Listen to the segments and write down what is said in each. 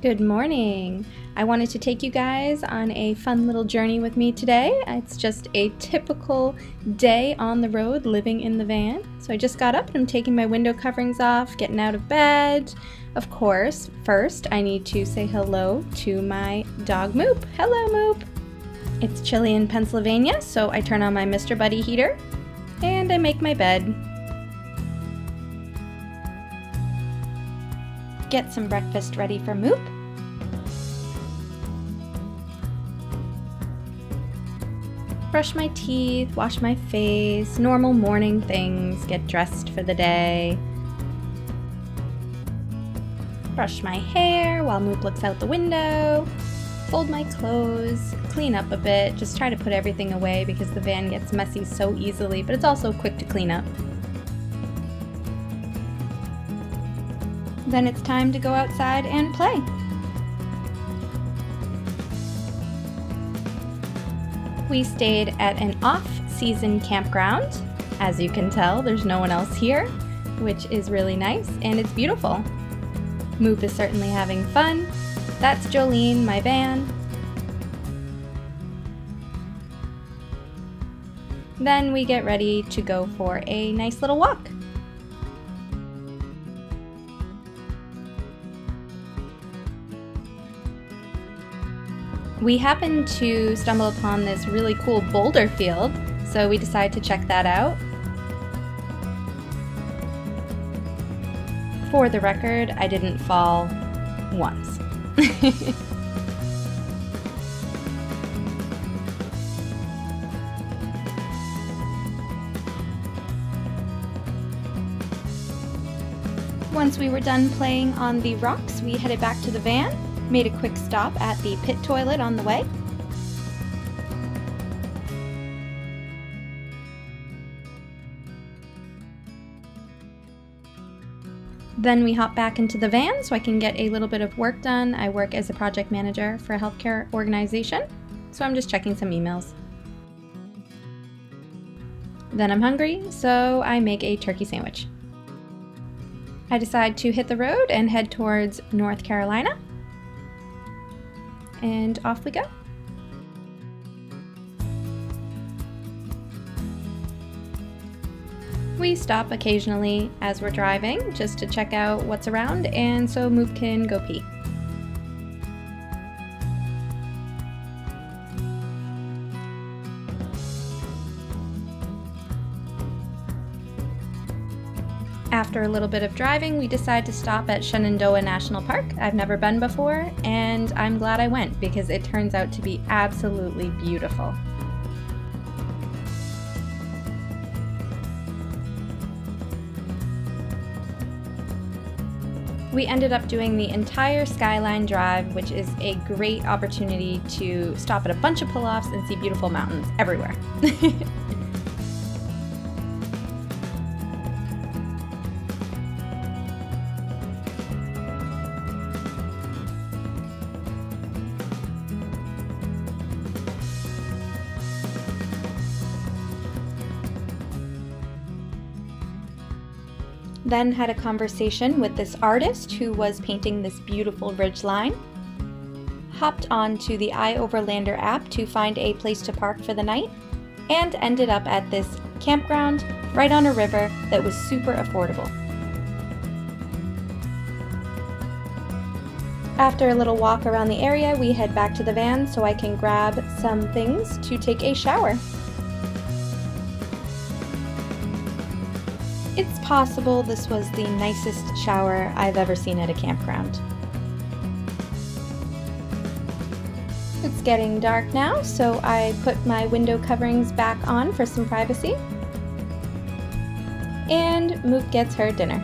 Good morning. I wanted to take you guys on a fun little journey with me today. It's just a typical day on the road living in the van. So I just got up and I'm taking my window coverings off, getting out of bed. Of course, first I need to say hello to my dog Moop. Hello Moop. It's chilly in Pennsylvania, so I turn on my Mr. Buddy heater and I make my bed. Get some breakfast ready for Moop. Brush my teeth, wash my face, normal morning things, get dressed for the day. Brush my hair while Moop looks out the window. Fold my clothes, clean up a bit, just try to put everything away because the van gets messy so easily, but it's also quick to clean up. Then it's time to go outside and play. We stayed at an off-season campground. As you can tell, there's no one else here, which is really nice, and it's beautiful. Moop is certainly having fun. That's Jolene, my van. Then we get ready to go for a nice little walk. We happened to stumble upon this really cool boulder field, so we decided to check that out. For the record, I didn't fall once. Once we were done playing on the rocks, we headed back to the van Made a quick stop at the pit toilet on the way. Then we hop back into the van so I can get a little bit of work done. I work as a project manager for a healthcare organization, so I'm just checking some emails. Then I'm hungry, so I make a turkey sandwich. I decide to hit the road and head towards North Carolina and off we go. We stop occasionally as we're driving just to check out what's around and so Moop can go pee. After a little bit of driving, we decide to stop at Shenandoah National Park. I've never been before, and I'm glad I went because it turns out to be absolutely beautiful. We ended up doing the entire Skyline Drive, which is a great opportunity to stop at a bunch of pull-offs and see beautiful mountains everywhere. Then had a conversation with this artist who was painting this beautiful ridge line. Hopped on to the iOverlander app to find a place to park for the night and ended up at this campground right on a river that was super affordable. After a little walk around the area, we head back to the van so I can grab some things to take a shower. It's possible this was the nicest shower I've ever seen at a campground. It's getting dark now, so I put my window coverings back on for some privacy. And Moop gets her dinner.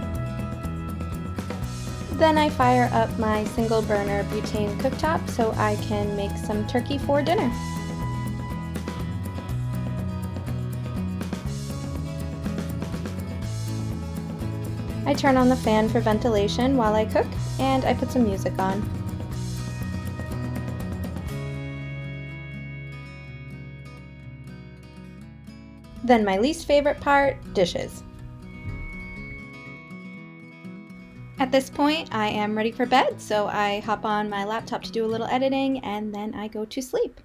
Then I fire up my single burner butane cooktop so I can make some turkey for dinner. I turn on the fan for ventilation while I cook, and I put some music on. Then my least favorite part, dishes. At this point, I am ready for bed, so I hop on my laptop to do a little editing and then I go to sleep.